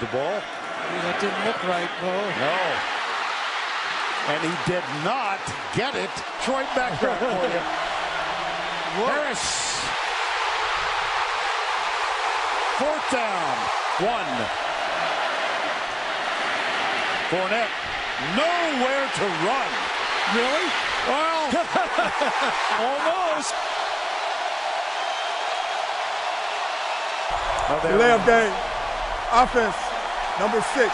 with the ball. That didn't look right, Bo. No. And he did not get it. Troy background for you. Harris. Fourth down. One. Fournette. Nowhere to run. Really? Well, Almost. oh, there game. Offense, number six.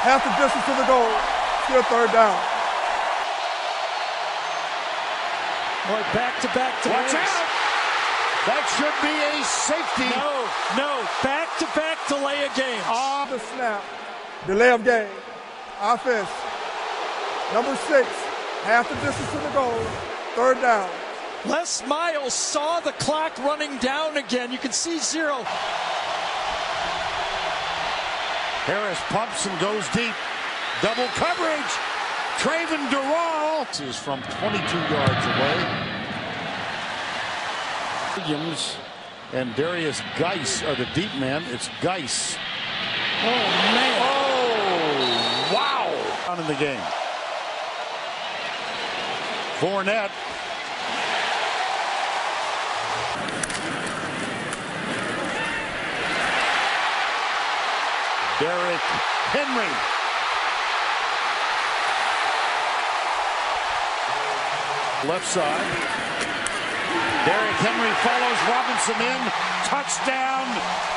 Half the distance to the goal. Still third down. Boy, back to back to Watch out. That should be a safety. No, no, back to back delay of games. On the snap. Delay of game. Offense, number six. Half the distance to the goal. Third down. Les Miles saw the clock running down again. You can see zero. Harris pumps and goes deep. Double coverage. Travin Dural is from 22 yards away. Williams and Derrius Guice are the deep man. It's Guice. Oh, man. Oh, wow. On in the game. Fournette. Derrick Henry. Left side. Derrick Henry follows Robinson in. Touchdown,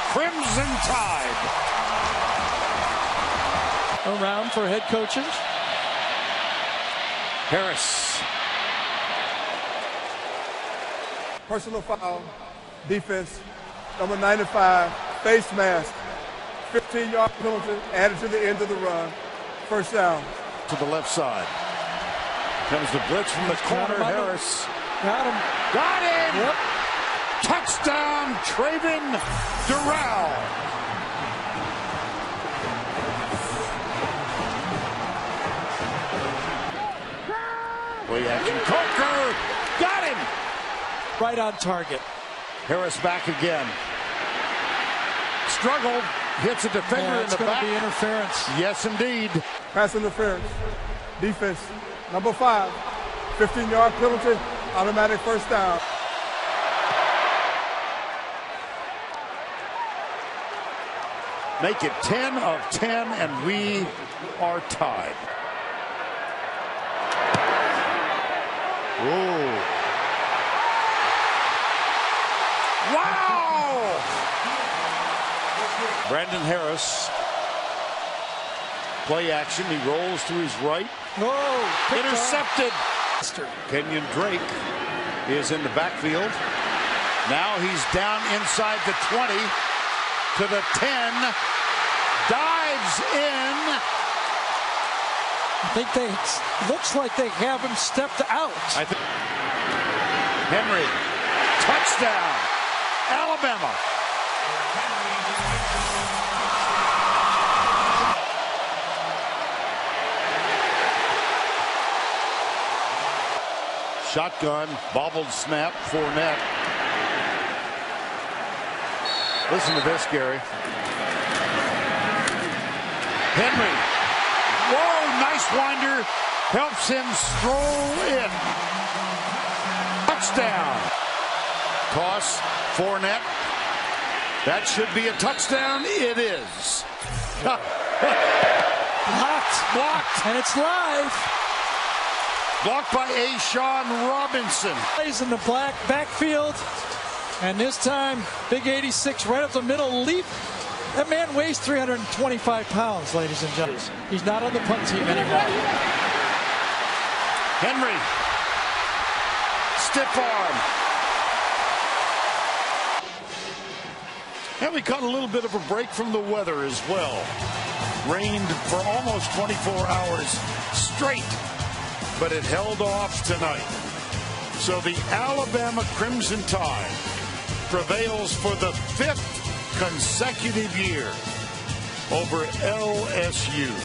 Crimson Tide. Around for head coaches. Harris. Personal foul. Defense, number 95. Face mask. 15 yard penalty added to the end of the run. First down. to the left side. Comes the blitz from the corner. Harris Got him. got him. Yep. Touchdown, Travin Dural. Play action. Coker got him. Right on target. Harris back again. Struggled. Hits a defender Yeah, in it's the going to back. be interference. yes, indeed. Pass interference. Defense, number five. 15 yard penalty. Automatic first down. Make it 10 of 10, and we are tied. Whoa. Wow! Brandon Harris. Play action. He rolls to his right. Oh, Intercepted. off. Kenyan Drake is in the backfield. Now he's down inside the 20 to the 10. Dives in. I think they looks like they have him stepped out. I think Henry. Touchdown. Alabama. Shotgun, bobbled snap, Fournette. Listen to this, Gary. Henry. Whoa, nice winder. Helps him stroll in. Touchdown. Toss, Fournette. That should be a touchdown. It is. Blocked. Blocked. And it's live. Blocked by A'Shawn Robinson. Plays in the black backfield. And this time, big 86 right up the middle. Leap. That man weighs 325 pounds, ladies and gentlemen. He's not on the punt team anymore. Henry. Stiff arm. And we caught a little bit of a break from the weather as well. Rained for almost 24 hours straight, but it held off tonight. So the Alabama Crimson Tide prevails for the fifth consecutive year over LSU.